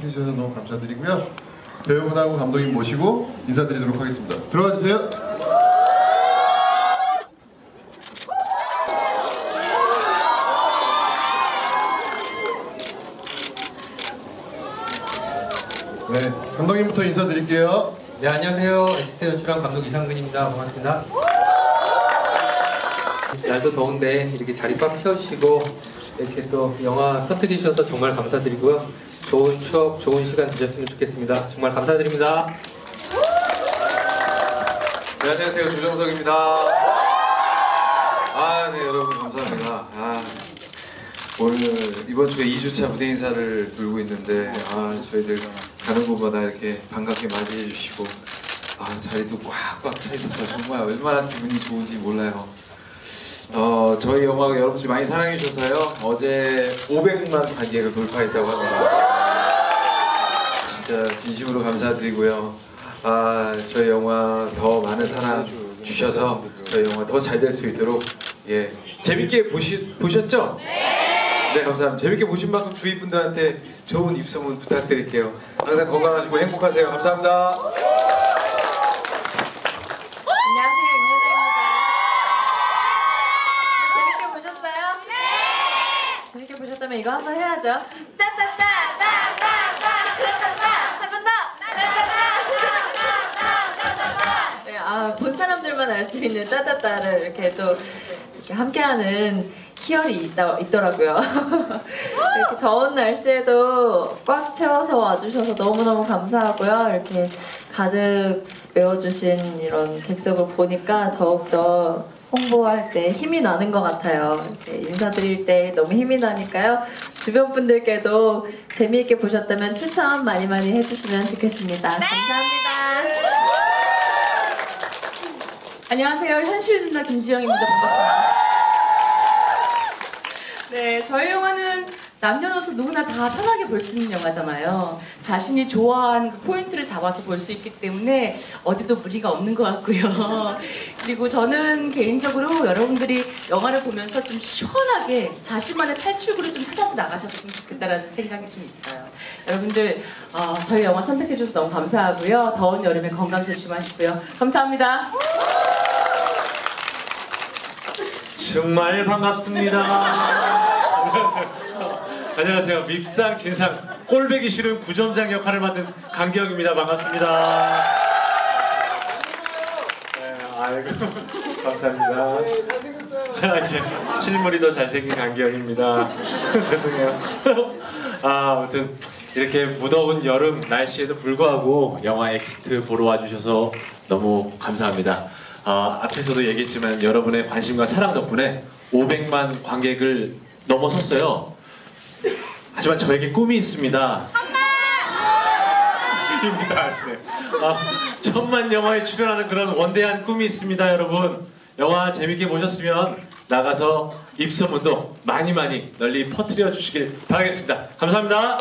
선택해 주셔서 너무 감사드리고요. 배우분하고 감독님 모시고 인사드리도록 하겠습니다. 들어가 주세요. 네, 감독님부터 인사드릴게요. 네 안녕하세요 엑시트 연출한 감독 이상근입니다 반갑습니다 날도 더운데 이렇게 자리 꽉 채우시고 이렇게 또 영화 터뜨리 주셔서 정말 감사드리고요 좋은 추억 좋은 시간 되셨으면 좋겠습니다 정말 감사드립니다 네, 안녕하세요. 조정석입니다. 아, 네, 여러분, 감사합니다. 아, 오늘 이번 주에 2주차 무대 인사를 돌고 있는데, 아, 저희들 가는 곳마다 이렇게 반갑게 맞이해 주시고, 아, 자리도 꽉꽉 차 있어서 정말 얼마나 기분이 좋은지 몰라요. 어, 저희 영화가 여러분들이 많이 사랑해 주셔서요. 어제 500만 관객을 돌파했다고 합니다. 진짜 진심으로 감사드리고요. 아, 저희 영화 더 많은 사랑 주셔서 저희 영화 더 잘 될 수 있도록 예 재밌게 보시, 보셨죠? 네. 네 감사합니다. 재밌게 보신 만큼 주위 분들한테 좋은 입소문 부탁드릴게요. 항상 건강하시고 행복하세요. 감사합니다. 안녕하세요, 임유나입니다. 재밌게 보셨어요? 네! 재밌게 보셨다면 이거 한번 해야죠. 따따따따따따따 네, 아, 본 사람들만 알 수 있는 따따따를 이렇게 또 이렇게 함께하는 희열이 있다, 있더라고요. 이렇게 더운 날씨에도 꽉 채워서 와주셔서 너무너무 감사하고요. 이렇게 가득 메워주신 이런 객석을 보니까 더욱더 홍보할 때 힘이 나는 것 같아요. 인사드릴 때 너무 힘이 나니까요. 주변 분들께도 재미있게 보셨다면 추천 많이 많이 해주시면 좋겠습니다. 감사합니다. 안녕하세요. 현실 누나 김지영입니다. 반갑습니다. 네, 저희 영화는 남녀노소 누구나 다 편하게 볼 수 있는 영화잖아요. 자신이 좋아하는 그 포인트를 잡아서 볼 수 있기 때문에 어디도 무리가 없는 것 같고요. 그리고 저는 개인적으로 여러분들이 영화를 보면서 좀 시원하게 자신만의 탈출구를 좀 찾아서 나가셨으면 좋겠다라는 생각이 좀 있어요. 여러분들 어, 저희 영화 선택해 주셔서 너무 감사하고요. 더운 여름에 건강 조심하시고요. 감사합니다. 정말 반갑습니다. 안녕하세요. 밉상 진상 꼴배기 싫은 구점장 역할을 맡은 강기영입니다. 반갑습니다. 네, 아이고 감사합니다. 이제 실물이 더 잘생긴 강기영입니다. 죄송해요. 아, 아무튼 이렇게 무더운 여름 날씨에도 불구하고 영화 엑시트 보러 와주셔서 너무 감사합니다. 아, 앞에서도 얘기했지만 여러분의 관심과 사랑 덕분에 500만 관객을 넘어섰어요. 하지만 저에게 꿈이 있습니다. 입니다 하시네. 아, 천만 영화에 출연하는 그런 원대한 꿈이 있습니다, 여러분. 영화 재밌게 보셨으면 나가서 입소문도 많이 많이 널리 퍼뜨려 주시길 바라겠습니다. 감사합니다.